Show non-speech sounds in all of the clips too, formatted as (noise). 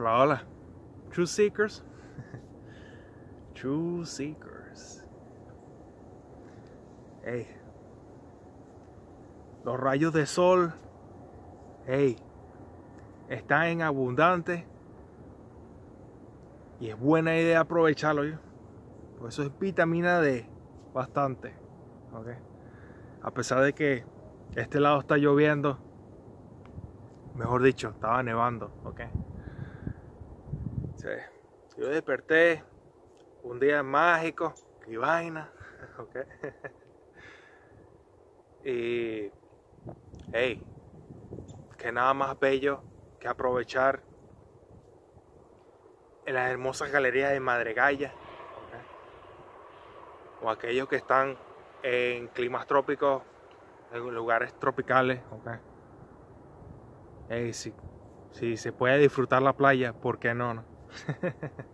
Hola, hola. True Seekers. (laughs) True Seekers. Hey. Los rayos de sol. Hey. Están en abundante. Y es buena idea aprovecharlo. ¿yo? Pues eso es vitamina D. Bastante. ¿ok? A pesar de que este lado está lloviendo. Mejor dicho, estaba nevando. ¿ok? Sí. Yo desperté un día mágico, y vaina, (laughs) ok. y, hey, que nada más bello que aprovechar en las hermosas galerías de Madregaya, ok. o aquellos que están en climas trópicos, en lugares tropicales. Hey, si, se puede disfrutar la playa, ¿por qué no? (laughs)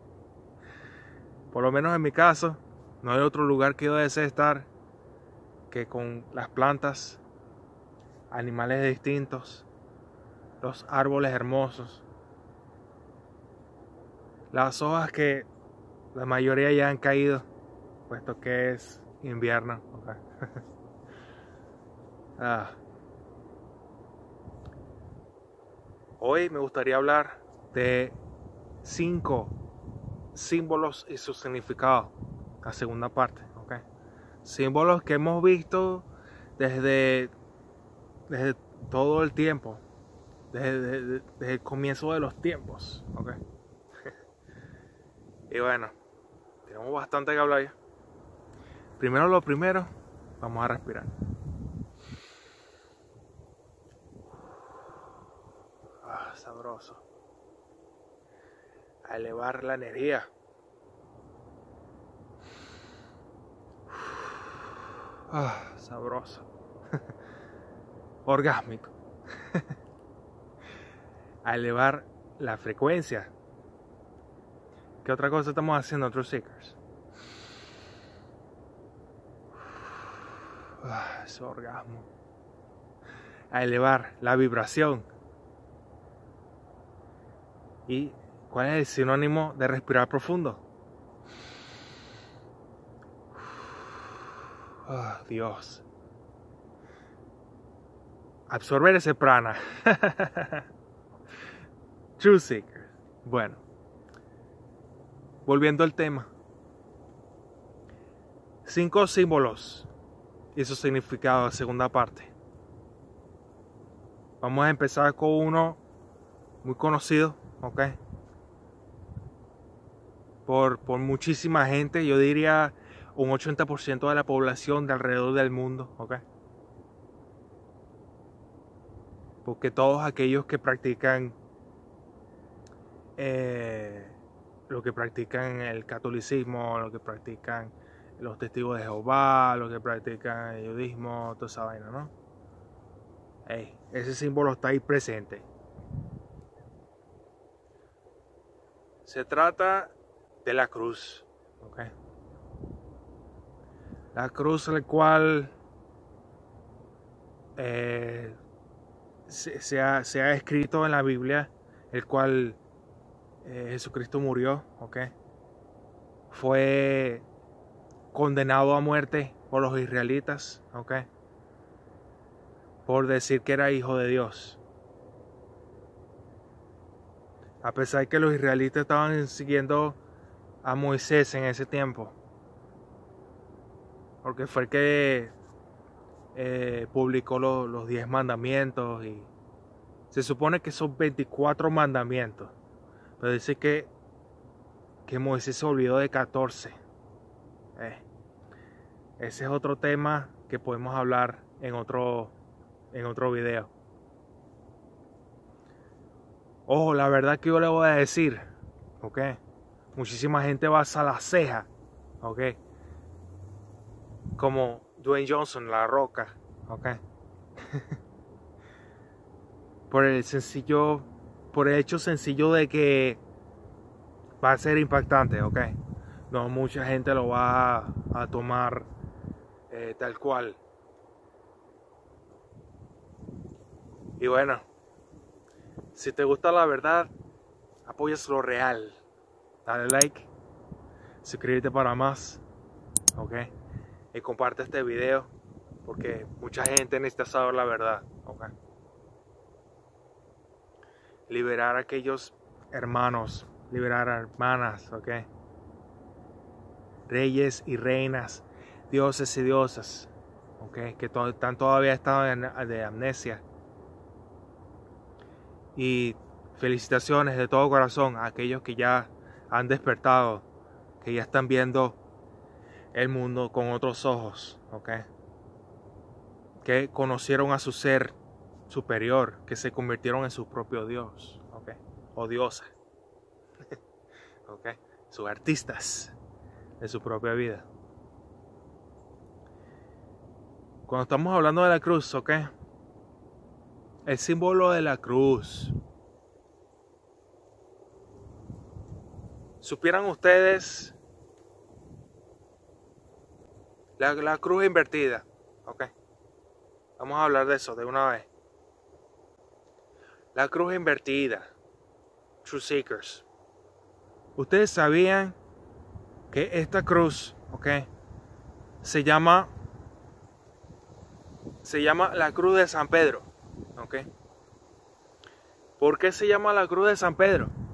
Por lo menos en mi caso, no hay otro lugar que yo desee estar que con las plantas, animales distintos, los árboles hermosos, las hojas que la mayoría ya han caído, puesto que es invierno. (laughs) Ah. Hoy me gustaría hablar de cinco símbolos y su significado. La segunda parte. Símbolos que hemos visto desde, desde todo el tiempo, desde, desde- desde el comienzo de los tiempos, (laughs) y bueno, tenemos bastante que hablar ya. Primero lo primero, vamos a respirar. Ah, sabroso a elevar la energía. Ah, sabroso. (laughs) Orgásmico. (laughs) a elevar la frecuencia. ¿Qué otra cosa estamos haciendo, True Seekers? (sighs) Ah, orgasmo. A elevar la vibración. Y ¿Cuál es el sinónimo de respirar profundo? Ah, Dios. Absorber ese prana. (laughs) True Seeker. Bueno. Volviendo al tema. Cinco símbolos y su significado, segunda parte. Vamos a empezar con uno muy conocido, ¿ok? Por, por muchísima gente, yo diría un 80% de la población de alrededor del mundo, ¿ok? Porque todos aquellos que practican eh, lo que practican el catolicismo, lo que practican los testigos de Jehová, lo que practican el judismo, toda esa vaina, ¿no? Ese símbolo está ahí presente. Se trata de la cruz. La cruz la cual eh, se, ha, se ha escrito en la Biblia, el cual eh, Jesucristo murió. Fue condenado a muerte por los israelitas. Por decir que era hijo de Dios. A pesar de que los israelitas estaban siguiendo a Moisés en ese tiempo. Porque fue el que eh, publicó lo- los 10 mandamientos y se supone que son 24 mandamientos. Pero dice que, que Moisés se olvidó de 14. Eh, ese es otro tema que podemos hablar en otro, en otro video. Ojo, la verdad que yo le voy a decir, ¿ok? Muchísima gente va a la ceja, ¿ok? Como Dwayne Johnson, La Roca, ¿ok? (laughs) por el sencillo, por el hecho sencillo de que va a ser impactante, ¿ok? No mucha gente lo va a, a tomar eh, tal cual. Y bueno, si te gusta la verdad, apoyas lo real, dale like, suscríbete para más, ok, y comparte este video porque mucha gente necesita saber la verdad, ok. Liberar a aquellos hermanos, liberar a hermanas, ok. Reyes y reinas, dioses y diosas, ok, que están todavía están de amnesia. Y felicitaciones de todo corazón a aquellos que ya han despertado, que ya están viendo el mundo con otros ojos, ¿ok? Que conocieron a su ser superior, que se convirtieron en su propio Dios, ¿ok? O diosa, (laughs) ¿ok? Sus artistas de su propia vida. Cuando estamos hablando de la cruz, ¿ok? El símbolo de la cruz Supieran ustedes la, cruz invertida. Ok. Vamos a hablar de eso de una vez. La cruz invertida. True Seekers. Ustedes sabían que esta cruz, ok, se llama se llama la cruz de San Pedro, ok. ¿Por qué se llama la cruz de San Pedro?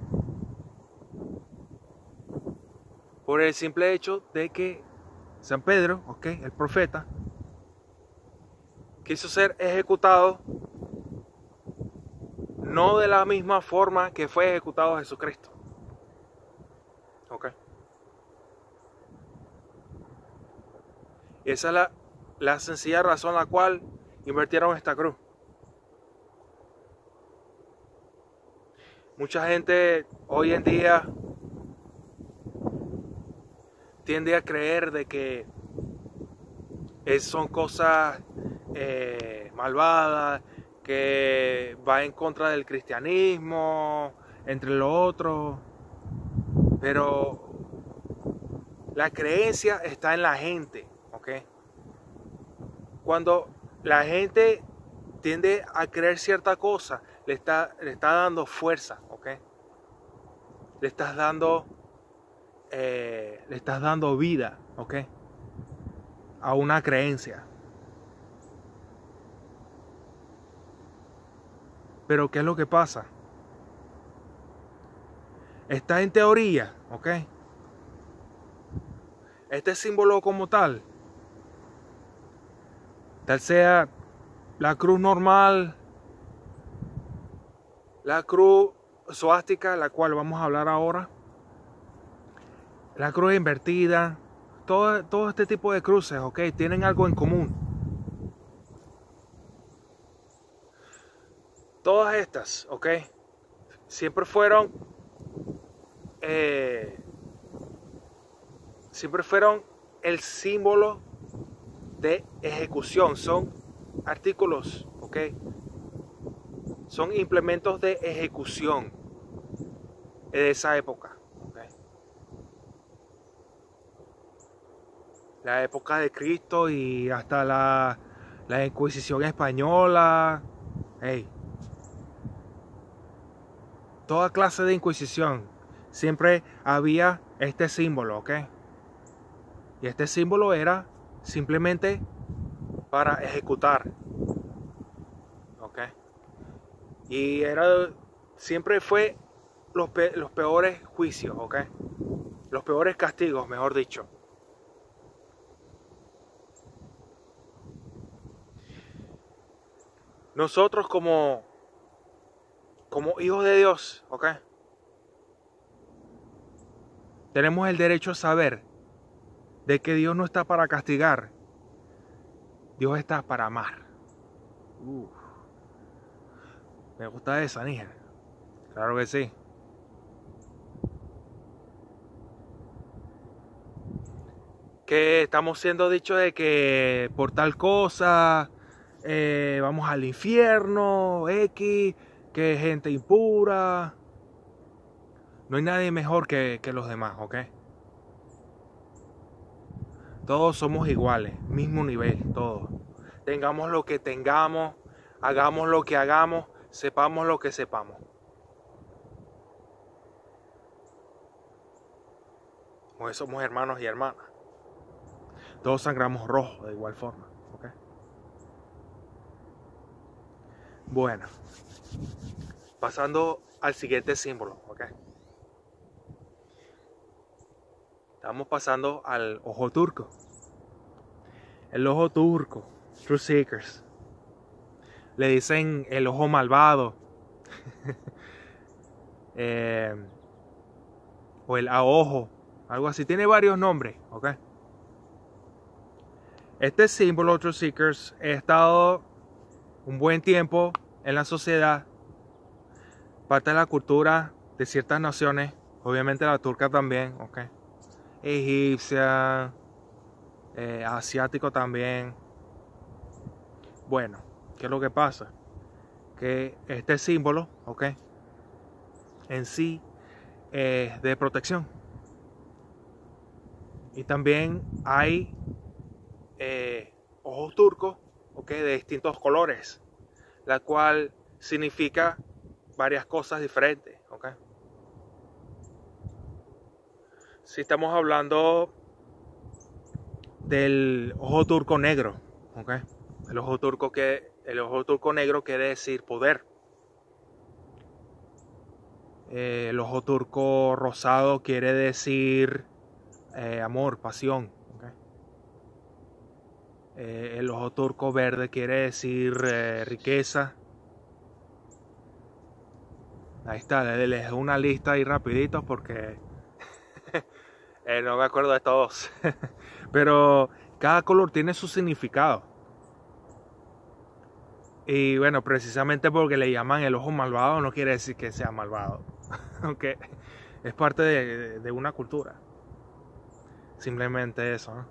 Por el simple hecho de que San Pedro, ok, el profeta, quiso ser ejecutado no de la misma forma que fue ejecutado Jesucristo. Ok. Y esa es la, la sencilla razón la cual invirtieron esta cruz. Mucha gente hoy en día tiende a creer de que son cosas eh, malvadas, que va en contra del cristianismo, entre lo otro. Pero la creencia está en la gente, ¿ok? Cuando la gente tiende a creer cierta cosa, le está, le está dando fuerza, ¿ok? Le estás dando eh, le estás dando vida, ¿ok? A una creencia. Pero ¿qué es lo que pasa? Está en teoría, ¿ok? Este símbolo como tal, tal sea la cruz normal, la cruz suástica, la cual vamos a hablar ahora, la cruz invertida, todo, todo este tipo de cruces, ok, tienen algo en común. Todas estas, ok, siempre fueron, eh, siempre fueron el símbolo de ejecución, son artículos, ok, son implementos de ejecución de esa época. La época de Cristo y hasta la, la Inquisición española. Hey. Toda clase de Inquisición. Siempre había este símbolo, ¿ok? Y este símbolo era simplemente para ejecutar. ¿Ok? Y era, siempre fue los, los peores juicios, ¿ok? Los peores castigos, mejor dicho. Nosotros como, como hijos de Dios, ¿ok? Tenemos el derecho a saber de que Dios no está para castigar. Dios está para amar. Me gusta esa, Níger. Claro que sí. Que estamos siendo dichos de que por tal cosa eh, vamos al infierno, X, que gente impura. No hay nadie mejor que, que los demás, ¿ok? Todos somos iguales, mismo nivel, todos. Tengamos lo que tengamos, hagamos lo que hagamos, sepamos lo que sepamos. Porque somos hermanos y hermanas. Todos sangramos rojo de igual forma. Bueno, pasando al siguiente símbolo. ¿ok? Estamos pasando al ojo turco. El ojo turco, True Seekers. Le dicen el ojo malvado. (laughs) Eh, o el ojo algo así. Tiene varios nombres, ¿ok? Este símbolo, True Seekers, ha estado un buen tiempo en la sociedad, parte de la cultura de ciertas naciones, obviamente la turca también, ¿ok? Egipcia, eh, asiático también. Bueno, ¿qué es lo que pasa? Que este símbolo, ¿ok? En sí es de protección. Y también hay eh, ojos turcos, ¿ok? De distintos colores, la cual significa varias cosas diferentes. Si estamos hablando del ojo turco negro. El ojo turco que el ojo turco negro quiere decir poder. Eh, el ojo turco rosado quiere decir eh, amor, pasión. Eh, el ojo turco verde quiere decir riqueza. Ahí está, les dejo una lista ahí rapidito porque (laughs) no me acuerdo de todos. (laughs) Pero cada color tiene su significado. Y bueno, precisamente porque le llaman el ojo malvado no quiere decir que sea malvado. (laughs) Aunque es parte de, una cultura. Simplemente eso.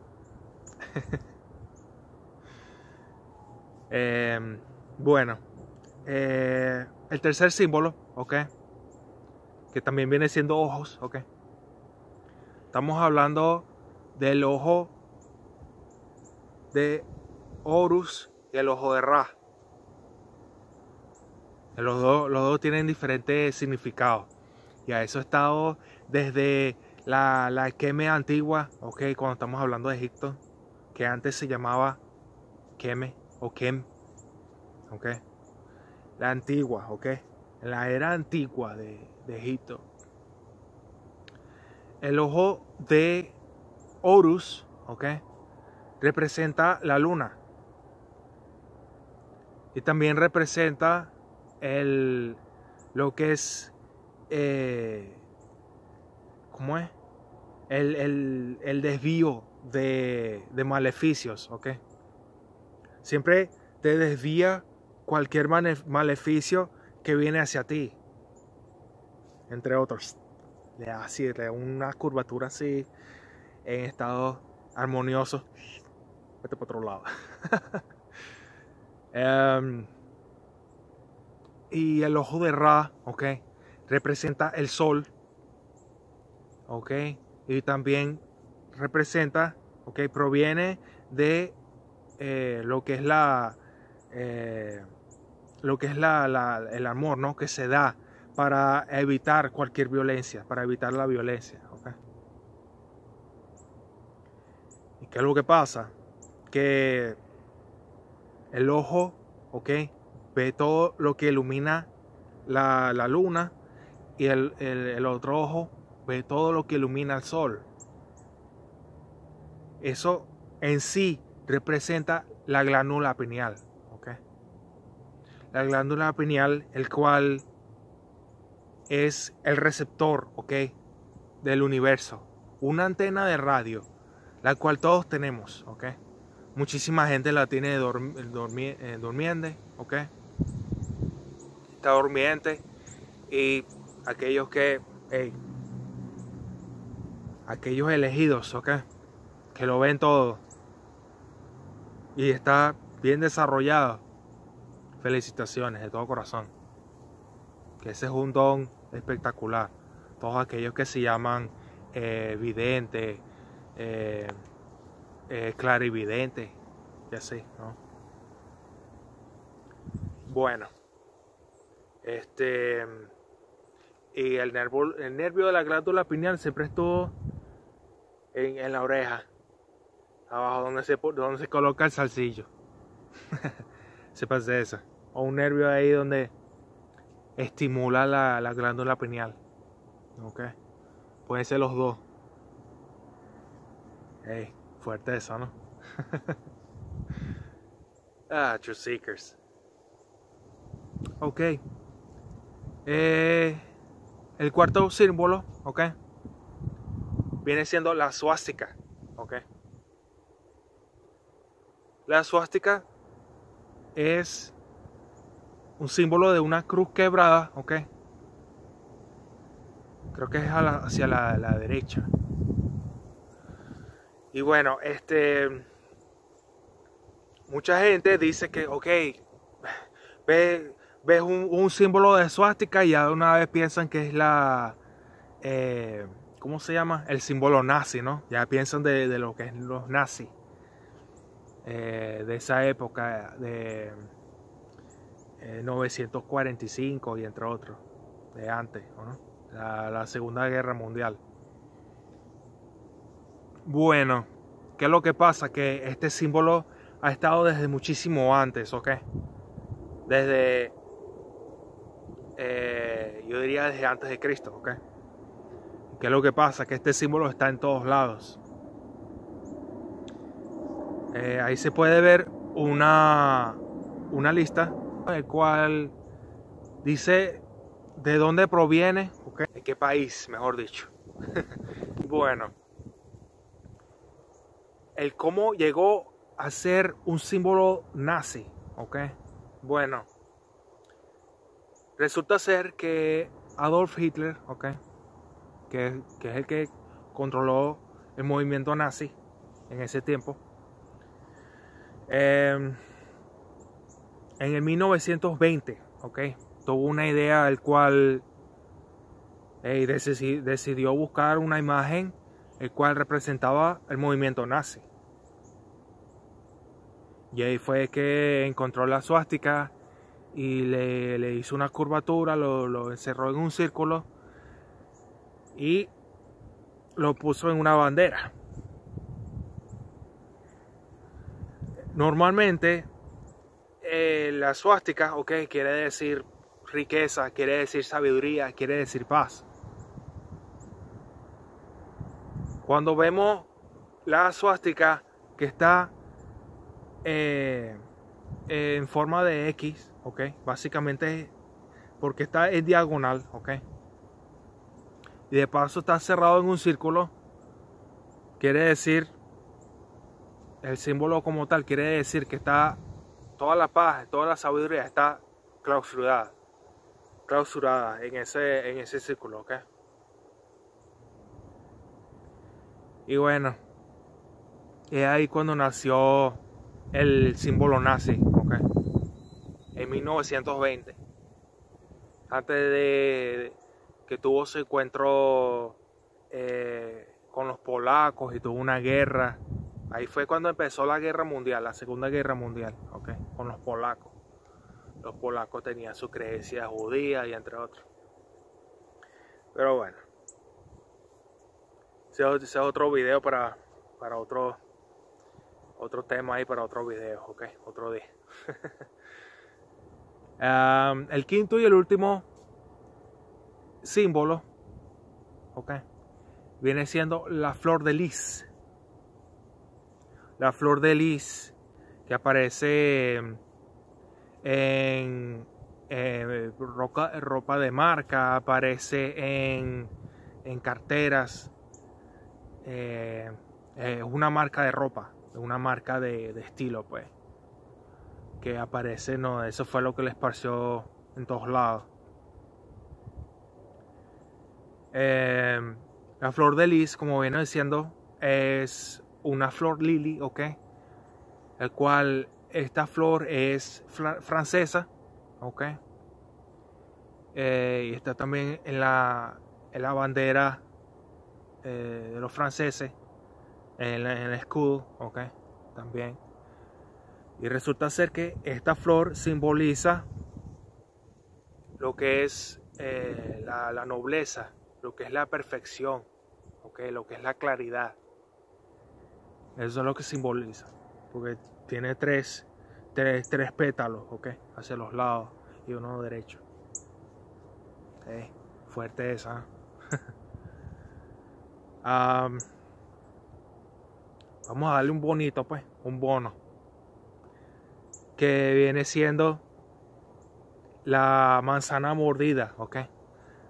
Em, bueno, eh, el tercer símbolo, ok, que también viene siendo ojos, ok. Estamos hablando del ojo de Horus y el ojo de Ra. Los dos, los dos tienen diferentes significados. Y a eso ha estado desde la, la Keme antigua, ok, cuando estamos hablando de Egipto, que antes se llamaba Keme ok. La antigua, ok. La era antigua de, Egipto. El ojo de Horus, ok, representa la luna. Y también representa el, lo que es, eh, ¿cómo es? El, el, desvío de, de, maleficios, ¿ok? Siempre te desvía cualquier maleficio que viene hacia ti, entre otros. Le así, una curvatura así, en estado armonioso. Vete para otro lado. um, (laughs) y el ojo de Ra, ok, representa el sol, ok, y también representa, ok, proviene de eh, lo que es la, eh, lo que es la, el amor, ¿no? Que se da para evitar cualquier violencia, para evitar la violencia, ok. ¿Y qué es lo que pasa? Que el ojo, ok, ve todo lo que ilumina la, luna y el, otro ojo ve todo lo que ilumina el sol. Eso en sí representa la glándula pineal. La glándula pineal, el cual es el receptor del universo. Una antena de radio, la cual todos tenemos. Muchísima gente la tiene eh, durmiendo. ¿ok? está durmiente y aquellos que, aquellos elegidos, ¿ok? Que lo ven todo y está bien desarrollado. Felicitaciones de todo corazón. Que ese es un don espectacular. Todos aquellos que se llaman eh, videntes, eh, eh, clarividentes, ya sé, ¿no? Bueno. Este, y el nervio, el nervio de la glándula pineal siempre estuvo en la oreja, abajo donde se, donde se coloca el salsillo. (laughs) se pasa eso. O un nervio ahí donde estimula la, la glándula pineal. Ok. Pueden ser los dos. Hey, fuerte eso, ¿no? (laughs) ah, True Seekers. Ok. Eh, el cuarto símbolo, ok. Viene siendo la suástica, ok. La suástica es un símbolo de una cruz quebrada, ok. Creo que es hacia la, derecha. Y bueno, este. Mucha gente dice que, ok, ves, un, símbolo de suástica y ya de una vez piensan que es la. Eh, ¿Cómo se llama? El símbolo nazi, ¿no? Ya piensan de, de lo que es los nazis. Eh, de esa época, de eh, 945 y entre otros, de antes, ¿no? la, la Segunda Guerra Mundial. Bueno, ¿qué es lo que pasa? Que este símbolo ha estado desde muchísimo antes, ¿ok? Desde, eh, yo diría desde antes de Cristo, ¿ok? ¿Qué es lo que pasa? Que este símbolo está en todos lados. Eh, ahí se puede ver una, una lista en la cual dice de dónde proviene, de qué país, mejor dicho. (laughs) bueno el cómo llegó a ser un símbolo nazi, ¿ok? Bueno, resulta ser que Adolf Hitler, ¿ok? Que, que es el que controló el movimiento nazi en ese tiempo. Eh, en el 1920, ¿ok? Tuvo una idea del cual decidió buscar una imagen el cual representaba el movimiento nazi. Y ahí fue que encontró la suástica y le, hizo una curvatura, lo, encerró en un círculo y lo puso en una bandera. Normalmente eh, la suástica, ok, quiere decir riqueza, quiere decir sabiduría, quiere decir paz. Cuando vemos la suástica que está eh, en forma de X, ok, básicamente porque está en diagonal, ok, y de paso está cerrado en un círculo, quiere decir, el símbolo como tal quiere decir que está toda la paz, toda la sabiduría está clausurada, clausurada en ese, en ese círculo, ok. Y bueno, es ahí cuando nació el símbolo nazi, ¿ok? En 1920. Antes de que tuvo su encuentro eh, con los polacos y tuvo una guerra. Ahí fue cuando empezó la guerra mundial, la segunda guerra mundial, ¿ok? Con los polacos. Los polacos tenían su creencia judía y entre otros. Pero bueno. Ese es otro video para, para otro otro tema ahí para otro video, ok, otro día. (laughs) el quinto y el último símbolo, ok, viene siendo la flor de lis. La flor de lis que aparece en, ropa, de marca, aparece en, en carteras, eh, es una marca de ropa, una marca de, estilo, pues. Que aparece, no, eso fue lo que les pareció en todos lados. La flor de lis, como viene diciendo, es una flor lily, ¿ok? El cual esta flor es francesa, ¿ok? Eh, y está también en la, en la bandera eh, de los franceses en, el escudo, ok, también. Y resulta ser que esta flor simboliza lo que es eh, la, nobleza, lo que es la perfección, okay, lo que es la claridad. Eso es lo que simboliza. Porque tiene tres, tres, tres pétalos, ¿ok? Hacia los lados y uno derecho. fuerte esa. (laughs) vamos a darle un bonito, pues, un bono. Que viene siendo la manzana mordida, ¿ok?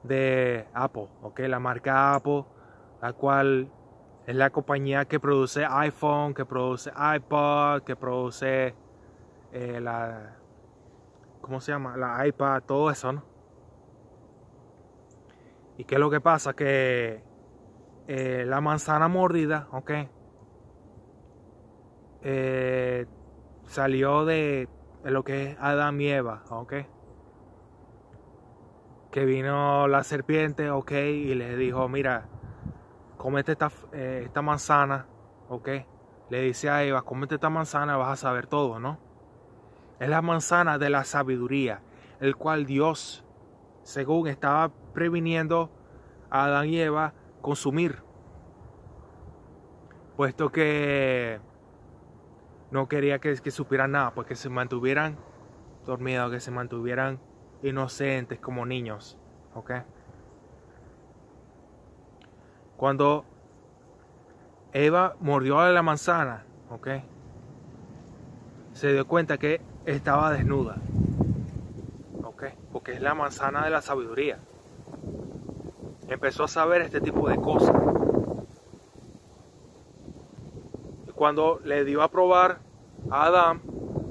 De Apple, ¿ok? La marca Apple, la cual es la compañía que produce iPhone, que produce iPod, que produce eh, la... ¿Cómo se llama? La iPad, todo eso, ¿no? ¿Y qué es lo que pasa? Que eh, la manzana mordida, ¿ok? Eh, salió de, lo que es Adán y Eva, ¿ok? Que vino la serpiente, ¿ok? Y le dijo, mira, comete esta, eh, esta manzana, ¿ok? Le dice a Eva, comete esta manzana, vas a saber todo, ¿no? Es la manzana de la sabiduría, el cual Dios, según estaba previniendo a Adán y Eva, consumir. Puesto que no quería que, que supieran nada, pues que se mantuvieran dormidos, que se mantuvieran inocentes como niños, ¿ok? Cuando Eva mordió la manzana, ¿ok? Se dio cuenta que estaba desnuda, ¿ok? Porque es la manzana de la sabiduría. Empezó a saber este tipo de cosas. Cuando le dio a probar a Adán,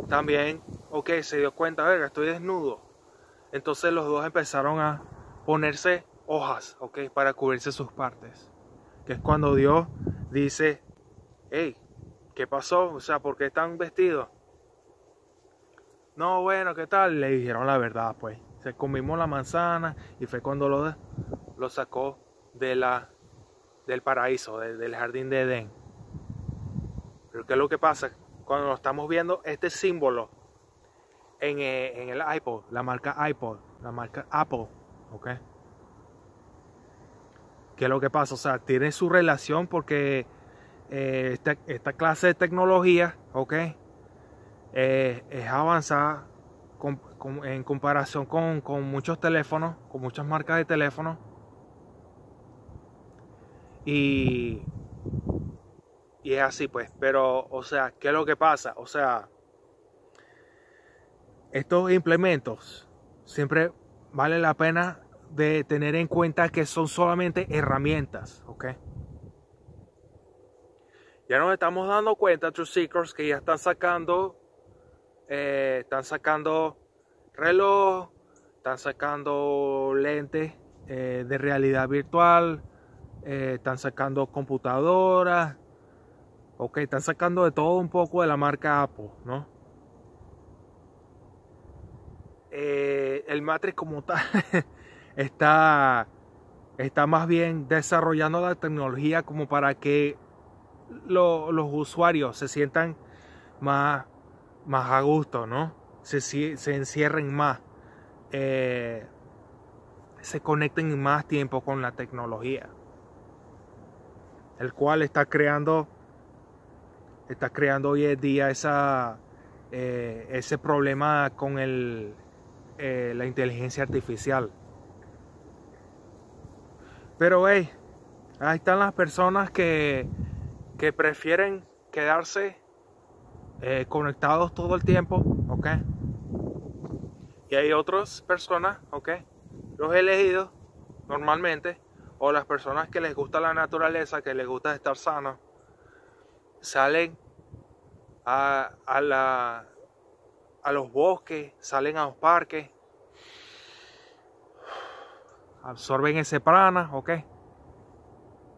también, ok, se dio cuenta, verga, estoy desnudo. Entonces los dos empezaron a ponerse hojas, ok, para cubrirse sus partes es cuando Dios dice, hey, ¿qué pasó? O sea, ¿por qué están vestidos? No, bueno, ¿qué tal? Le dijeron la verdad, pues. Se comimos la manzana y fue cuando lo, lo sacó de la, del paraíso, del jardín de Edén. Pero ¿qué es lo que pasa? Cuando estamos viendo este símbolo en, eh, en el iPod, la marca iPod, la marca Apple, ¿ok? ¿Qué es lo que pasa? O sea, tiene su relación porque eh, esta, clase de tecnología, ¿ok? Eh, es avanzada en comparación con, muchos teléfonos, con muchas marcas de teléfonos. Y, y es así, pues. Pero, o sea, ¿qué es lo que pasa? O sea, estos implementos siempre vale la pena de tener en cuenta que son solamente herramientas, ¿ok? Ya nos estamos dando cuenta, True Seekers, que ya están sacando, eh, están sacando reloj, están sacando lentes eh, de realidad virtual, eh, están sacando computadoras, ok, están sacando de todo un poco de la marca Apple, ¿no? el Matrix como tal (laughs) está, está más bien desarrollando la tecnología como para que los usuarios se sientan más, más a gusto, ¿no? Se, se encierren más, eh, se conecten más tiempo con la tecnología, el cual está creando, está creando hoy en día esa, eh, ese problema con el, eh, la inteligencia artificial. Pero hey, ahí están las personas que, que prefieren quedarse eh, conectados todo el tiempo, ¿ok? Y hay otras personas, ¿ok? Los elegidos normalmente, o las personas que les gusta la naturaleza, que les gusta estar sanos, salen a, a, la, a los bosques, salen a los parques, absorben ese prana, ok.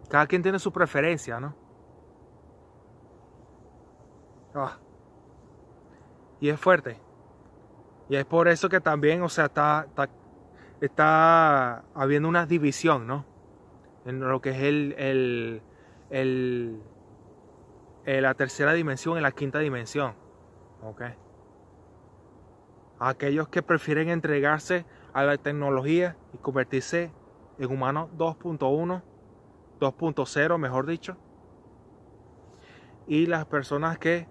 Cada quien tiene su preferencia, ¿no? Ah. Y es fuerte. Y es por eso que también, o sea, está, está, habiendo una división, ¿no? En lo que es el, el, el, la tercera dimensión, en la quinta dimensión. ¿Ok? Aquellos que prefieren entregarse a la tecnología y convertirse en humano 2.1, 2.0 mejor dicho. y las personas que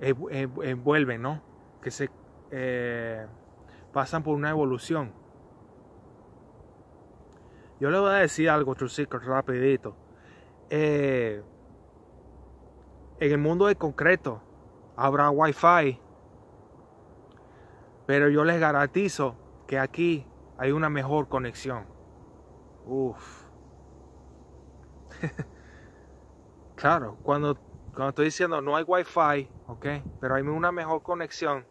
envuelven, ¿no? Que se eh, pasan por una evolución. Yo le voy a decir algo, Secret, rapidito. Eh, en el mundo de concreto habrá wifi, pero yo les garantizo que aquí hay una mejor conexión. Uf. (laughs) claro, cuando, cuando estoy diciendo no hay wifi, ok, pero hay una mejor conexión,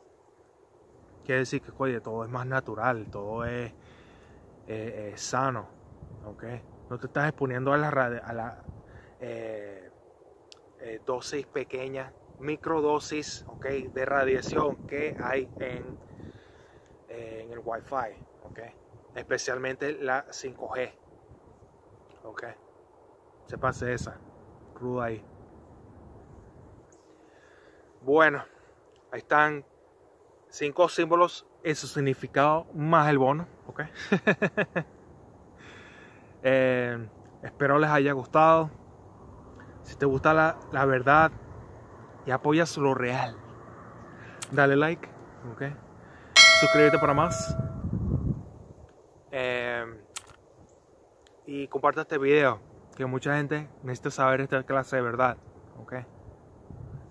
quiere decir que oye, todo es más natural, todo es sano. ¿ok? No te estás exponiendo a la, a la eh, eh, dosis pequeña, microdosis, ¿ok? De radiación que hay en, eh, Wi-Fi, ¿ok? Especialmente la 5G, ¿ok? Se pase esa, cruda ahí. Bueno, ahí están cinco símbolos en su significado más el bono, ¿ok? (laughs) Eh, espero les haya gustado. Si te gusta la, verdad y apoyas lo real, dale like, ¿ok? Suscríbete para más. Eh, y comparte este video, que mucha gente necesita saber esta clase de verdad, ¿ok?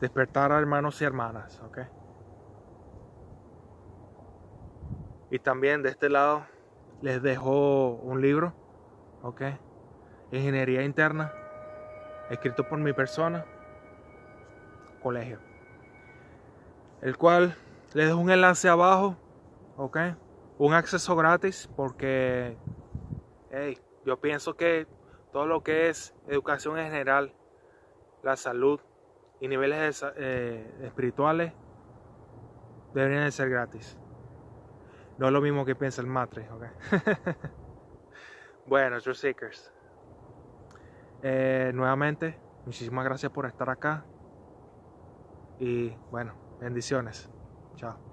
Despertar a hermanos y hermanas, ¿ok? Y también de este lado les dejo un libro ¿ok? Ingeniería interna, escrito por mi persona, colegio. El cual les dejo un enlace abajo, ¿ok? Un acceso gratis porque, hey, yo pienso que todo lo que es educación en general, la salud y niveles eh, espirituales deberían de ser gratis. No es lo mismo que piensa el matre, ¿ok? (laughs) Bueno, True Seekers. Eh, nuevamente, muchísimas gracias por estar acá. Y bueno, bendiciones. Chao.